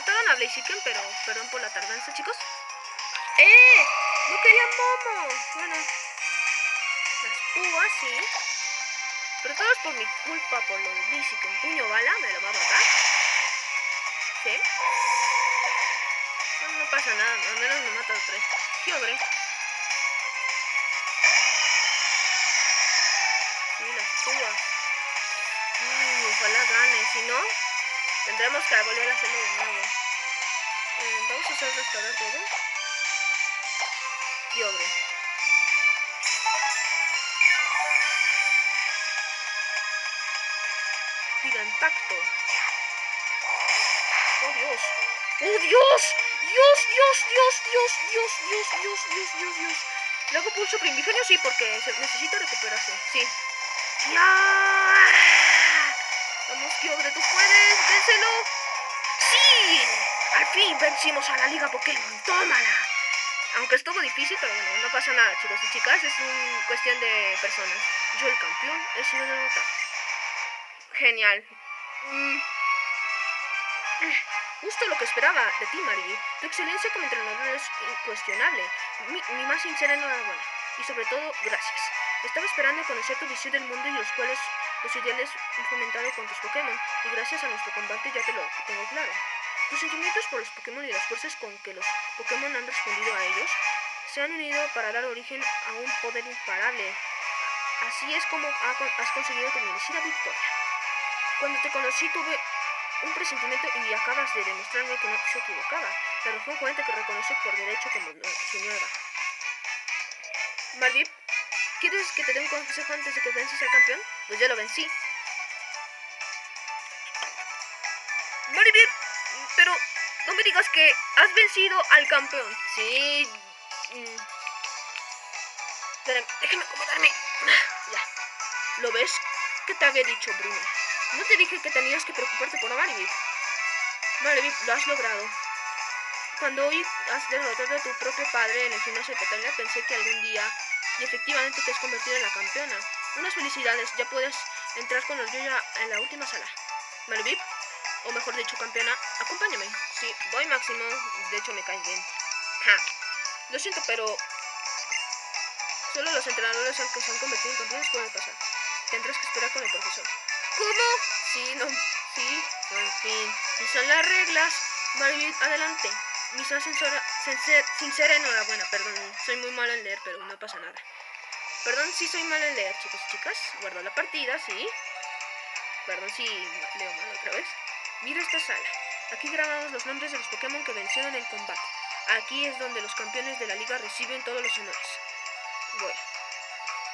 mataron a Blaziken, pero perdón por la tardanza, chicos. ¡Eh! ¡No quería Momo! Bueno, las púas, sí. Pero todo es por mi culpa, por lo de Blaziken. Puño bala, me lo va a matar. ¿Sí? No, no pasa nada, al menos me mata a tres. ¡Qué hombre! Sí, las púas. Uy, ojalá gane, si no, tendremos que volver a hacerlo de nuevo. Eh, vamos a hacer restaurar todo. Quiobre. Giga impacto. Oh Dios. ¡Oh Dios! ¡Dios, Dios, Dios, Dios, Dios, Dios, Dios, Dios, Dios, Dios! Luego pulso primigenio, sí, porque necesita recuperarse. Sí. Vamos, Kyogre, tú puedes, vénselo. ¡Sí! Al fin vencimos a la Liga Pokémon. ¡Tómala! Aunque estuvo difícil, pero bueno, no pasa nada, chicos y chicas. Es una cuestión de personas. Yo, el campeón, he sido derrotado. Genial. Mm. Justo lo que esperaba de ti, Marie. Tu excelencia como entrenador es incuestionable. Mi, mi más sincera enhorabuena. Y sobre todo, gracias. Estaba esperando conocer tu visión del mundo y los cuales los ideales fomentado con tus Pokémon. Y gracias a nuestro combate ya te lo tengo claro. Tus sentimientos por los Pokémon y las fuerzas con que los Pokémon han respondido a ellos se han unido para dar origen a un poder imparable. Así es como has conseguido tu merecida victoria. Cuando te conocí tuve un presentimiento y acabas de demostrarme que no se equivocaba. La región cuenta que reconoce por derecho como su nueva. Marvip, ¿quieres que te dé un consejo antes de que vences al campeón? Pues ya lo vencí. Marvip, pero no me digas que has vencido al campeón. Sí. Mm. Déjame acomodarme. Ya. ¿Lo ves? ¿Qué te había dicho, Bruno? No te dije que tenías que preocuparte por Maribip. Maribip, lo has logrado. Cuando hoy has derrotado a tu propio padre en el gimnasio de Catalina, pensé que algún día, y efectivamente te has convertido en la campeona. Unas felicidades, ya puedes entrar con Yoya en la última sala. Maribip, o mejor dicho, campeona, acompáñame. Sí, voy máximo, de hecho me caes bien. Ja. Lo siento, pero solo los entrenadores que se han convertido en campeones pueden pasar. Tendrás que esperar con el profesor. ¿Cómo? Sí, no, sí, en fin. Si son las reglas, Maribel, adelante. Ascensora, sincera, sincera enhorabuena, perdón, soy muy malo en leer, pero no pasa nada. Perdón si soy malo en leer, chicos y chicas. Guardo la partida, sí. Perdón si leo mal otra vez. Mira esta sala. Aquí grabamos los nombres de los Pokémon que vencieron en el combate. Aquí es donde los campeones de la liga reciben todos los honores. Bueno.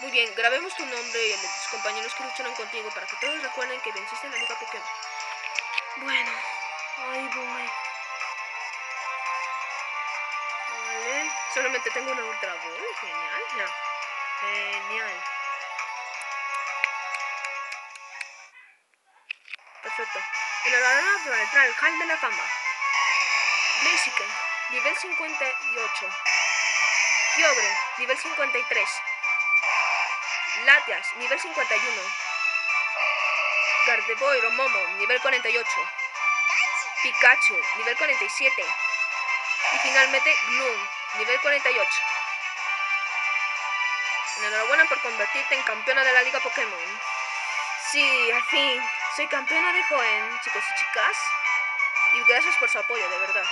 Muy bien, grabemos tu nombre y el de tus compañeros que lucharon contigo para que todos recuerden que venciste en la Liga Pokémon. Bueno, ahí voy. Solamente tengo una Ultra Ball, genial. Genial. Perfecto. Enhorabuena por entrar al Hall de la Fama. Blaziken, nivel 58. Kyogre, nivel 53. Latias, nivel 51. Gardevoir o Momo, nivel 48. Pikachu, nivel 47. Y finalmente Gloom, nivel 48. Enhorabuena por convertirte en campeona de la Liga Pokémon. Sí, al fin, soy campeona de Joen, chicos y chicas. Y gracias por su apoyo, de verdad.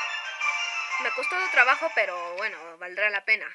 Me ha costado trabajo, pero bueno, valdrá la pena.